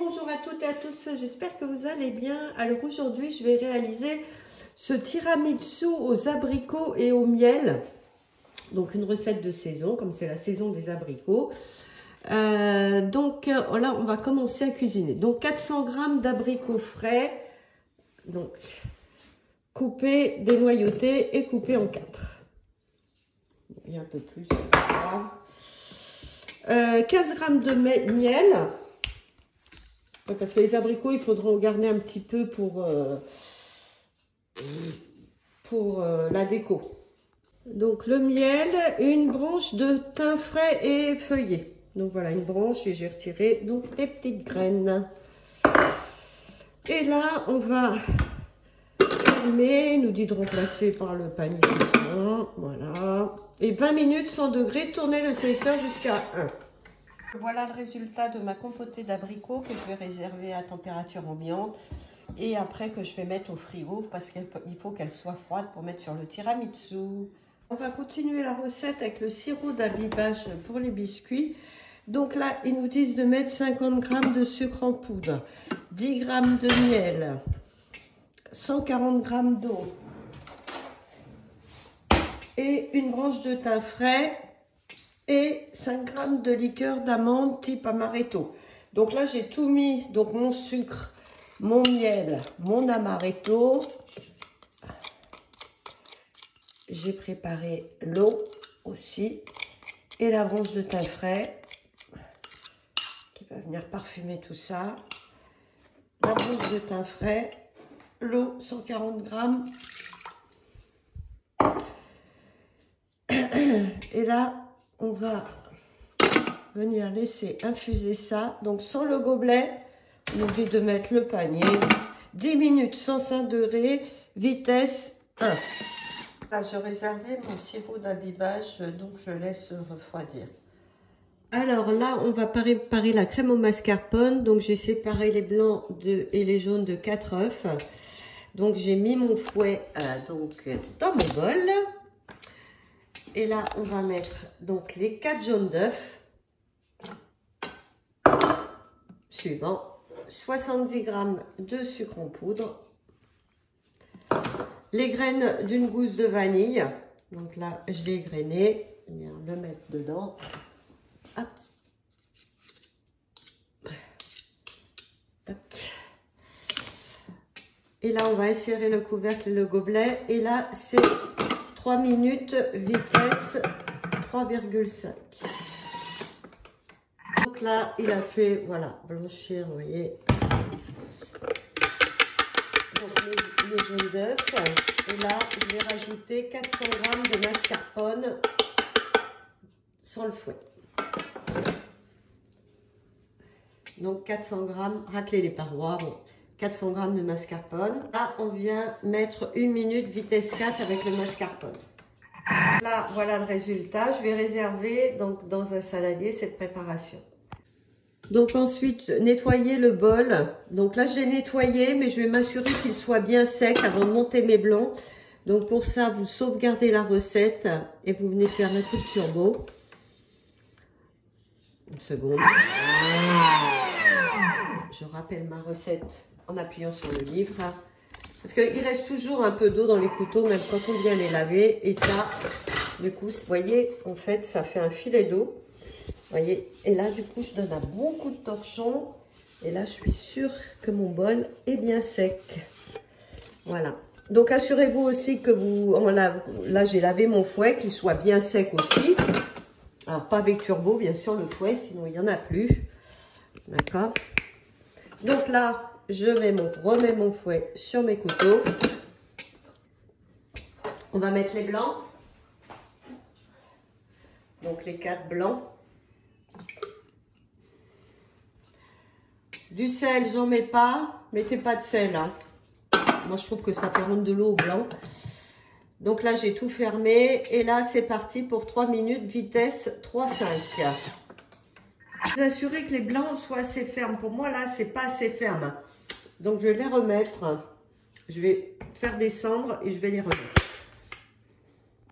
Bonjour à toutes et à tous, j'espère que vous allez bien. Alors aujourd'hui, je vais réaliser ce tiramisu aux abricots et au miel. Donc une recette de saison, comme c'est la saison des abricots. Euh, donc là, on va commencer à cuisiner. Donc 400 g d'abricots frais, donc coupés, dénoyautés et coupés en quatre. Il y a un peu plus, euh, 15 g de miel parce que les abricots, il faudra en garder un petit peu pour, euh, euh, la déco. Donc le miel, une branche de thym frais et feuillé. Donc voilà, une branche et j'ai retiré donc les petites graines. Et là, on va fermer, nous dit de remplacer par le panier. Voilà. Et 20 minutes 100 degrés, tourner le sélecteur jusqu'à 1. Voilà le résultat de ma compotée d'abricots que je vais réserver à température ambiante et après que je vais mettre au frigo parce qu'il faut qu'elle soit froide pour mettre sur le tiramisu. On va continuer la recette avec le sirop d'abibage pour les biscuits. Donc là, ils nous disent de mettre 50 g de sucre en poudre, 10 g de miel, 140 g d'eau et une branche de thym frais et 5 g de liqueur d'amande type amaretto. Donc là, j'ai tout mis, donc mon sucre, mon miel, mon amaretto. J'ai préparé l'eau aussi et la branche de thym frais qui va venir parfumer tout ça. La branche de thym frais, l'eau 140 grammes. Et là, on va venir laisser infuser ça. Donc sans le gobelet, on oublie de mettre le panier. 10 minutes 105 degrés, vitesse 1. Ah, je réservé mon sirop d'imbibage, donc je laisse refroidir. Alors là, on va préparer la crème au mascarpone. Donc j'ai séparé les blancs de, et les jaunes de 4 œufs. Donc j'ai mis mon fouet euh, donc, dans mon bol. Et là, on va mettre donc les 4 jaunes d'œufs. Suivant, 70 g de sucre en poudre. Les graines d'une gousse de vanille. Donc là, je l'ai grainé. Je vais le mettre dedans. Et là, on va insérer le couvercle et le gobelet. Et là, c'est 3 minutes, vitesse 3,5. Donc là, il a fait, voilà, blanchir, voyez. Donc les, jaunes d'œufs. Et là, je vais rajouter 400 g de mascarpone sans le fouet. Donc 400 g, racler les parois. Bon, 400 g de mascarpone. Là, on vient mettre une minute vitesse 4 avec le mascarpone. Là, voilà le résultat. Je vais réserver donc dans un saladier cette préparation. Donc ensuite, nettoyer le bol. Donc là, je l'ai nettoyé, mais je vais m'assurer qu'il soit bien sec avant de monter mes blancs. Donc pour ça, vous sauvegardez la recette et vous venez faire un coup de turbo. Une seconde. Je rappelle ma recette en appuyant sur le livre. Parce qu'il reste toujours un peu d'eau dans les couteaux, même quand on vient les laver. Et ça, du coup, vous voyez, en fait, ça fait un filet d'eau. voyez Et là, du coup, je donne un bon coup de torchon. Et là, je suis sûre que mon bol est bien sec. Voilà. Donc, assurez-vous aussi que vous... Là, j'ai lavé mon fouet, qu'il soit bien sec aussi. Alors, pas avec turbo, bien sûr, le fouet, sinon il n'y en a plus. D'accord? Donc là, je mets mon, remets mon fouet sur mes couteaux. On va mettre les blancs. Donc les quatre blancs. Du sel, j'en mets pas. Mettez pas de sel. Hein. Moi, je trouve que ça fait rendre de l'eau au blanc. Donc là, j'ai tout fermé. Et là, c'est parti pour 3 minutes, vitesse 3-5. Vous assurez que les blancs soient assez fermes. Pour moi, là, c'est pas assez ferme. Donc, je vais les remettre. Je vais faire descendre et je vais les remettre.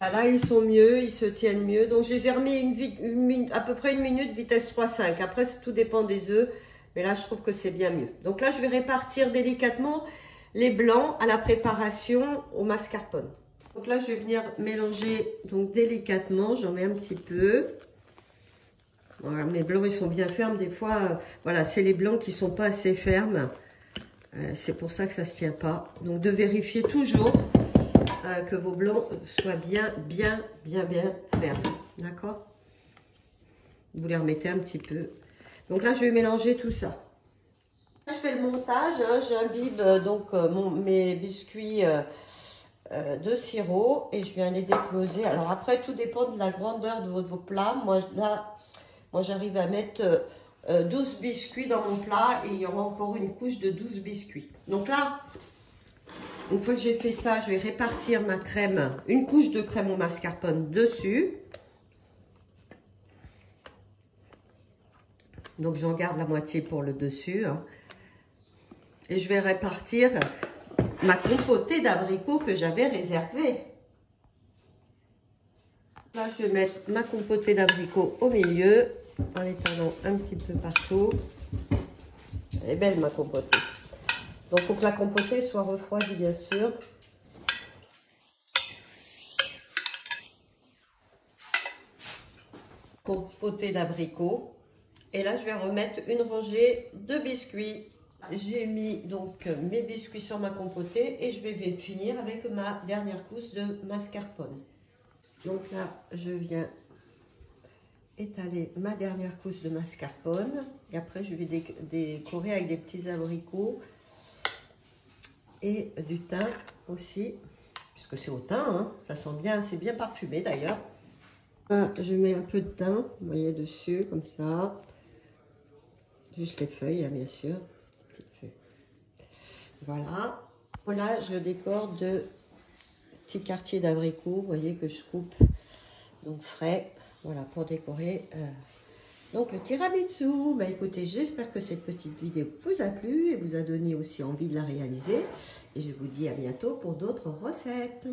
Ah, là, ils sont mieux, ils se tiennent mieux. Donc, je les ai remis à peu près une minute, vitesse 3,5. Après, tout dépend des œufs. Mais là, je trouve que c'est bien mieux. Donc là, je vais répartir délicatement les blancs à la préparation au mascarpone. Donc là, je vais venir mélanger donc délicatement. J'en mets un petit peu. Voilà, mes blancs, ils sont bien fermes. Des fois, euh, voilà, c'est les blancs qui sont pas assez fermes. Euh, c'est pour ça que ça se tient pas. Donc, de vérifier toujours euh, que vos blancs soient bien, bien, bien, bien fermes. D'accord? Vous les remettez un petit peu. Donc là, je vais mélanger tout ça. Je fais le montage. Hein, J'imbibe donc mon, mes biscuits de sirop et je viens les décloser. Alors après, tout dépend de la grandeur de votre plat. Moi, là, moi, j'arrive à mettre 12 euh, euh, biscuits dans mon plat et il y aura encore une couche de 12 biscuits. Donc là, une fois que j'ai fait ça, je vais répartir ma crème, une couche de crème au mascarpone dessus. Donc, j'en garde la moitié pour le dessus. Hein. Et je vais répartir ma compotée d'abricots que j'avais réservée. Là, je vais mettre ma compotée d'abricots au milieu en l'étalant un petit peu partout. Elle est belle ma compotée. Donc il faut que la compotée soit refroidie bien sûr. Compotée d'abricots. Et là je vais remettre une rangée de biscuits. J'ai mis donc mes biscuits sur ma compotée et je vais finir avec ma dernière couche de mascarpone. Donc là je viens étaler ma dernière couche de mascarpone. Et après, je vais décorer avec des petits abricots et du thym aussi, puisque c'est au thym, hein. ça sent bien, c'est bien parfumé d'ailleurs. je mets un peu de thym, vous voyez, dessus, comme ça. Juste les feuilles, hein, bien sûr. Voilà. Voilà, je décore de petits quartiers d'abricots, vous voyez, que je coupe donc frais. Voilà, pour décorer euh, donc le tiramisu. Bah écoutez, j'espère que cette petite vidéo vous a plu et vous a donné aussi envie de la réaliser. Et je vous dis à bientôt pour d'autres recettes.